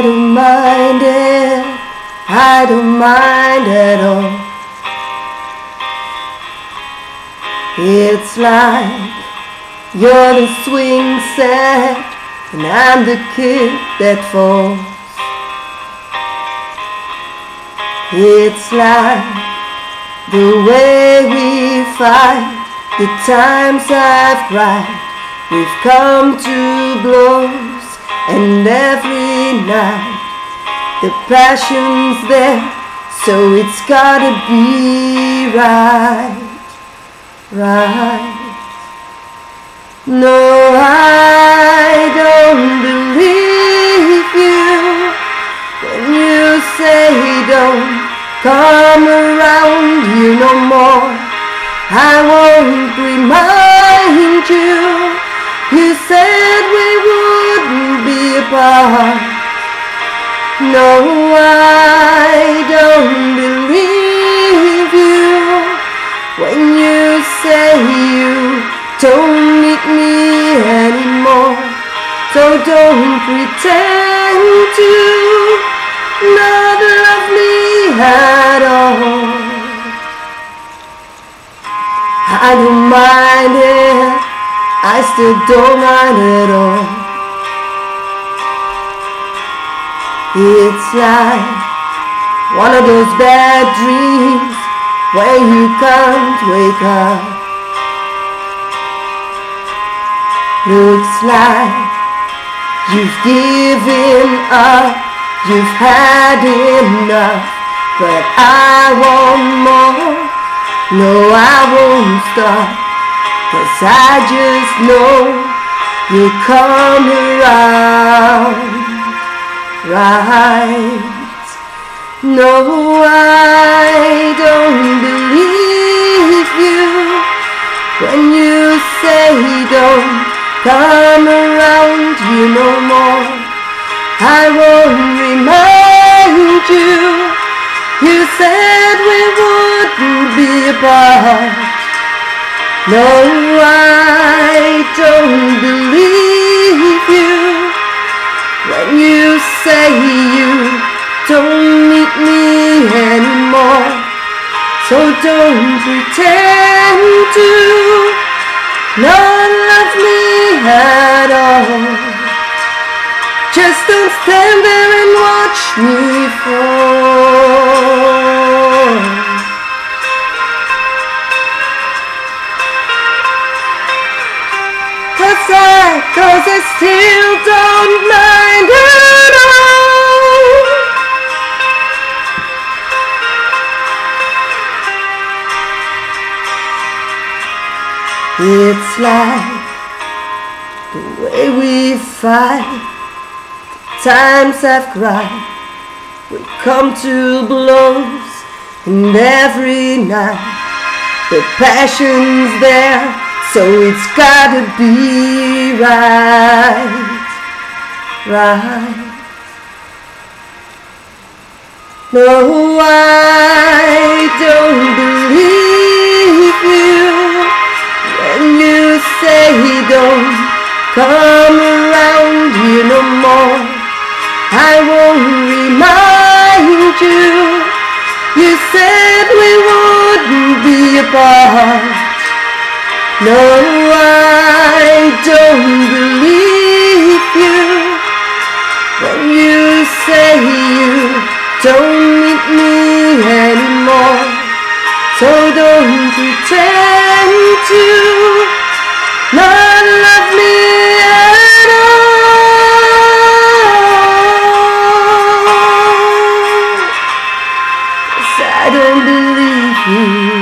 I don't mind it, I don't mind at all. It's like you're the swing set and I'm the kid that falls. It's like the way we fight, the times I've cried, we've come to blows, and every the passion's there, so it's gotta be right, right. No, I don't believe you when you say don't come around you no more. I won't remind you. You said we wouldn't be apart. No, I don't believe you when you say you don't need me anymore. So don't pretend to not love me at all. I don't mind it, I still don't mind at all. It's like one of those bad dreams where you can't wake up. Looks like you've given up, you've had enough, but I want more. No, I won't stop, cause I just know you come around right. No, I don't believe you when you say don't come around you no more. I won't remind you. You said we wouldn't be apart. No, I don't pretend to not love me at all. Just don't stand there and watch me fall. Cause I, cause I still don't mind at all. It's like the way we fight, times I've cried, we come to blows, and every night. The passion's there, so it's gotta be right, right. No, I don't bar. No, I don't believe you when you say you don't need me anymore. So don't pretend to not love me at all. I don't believe you.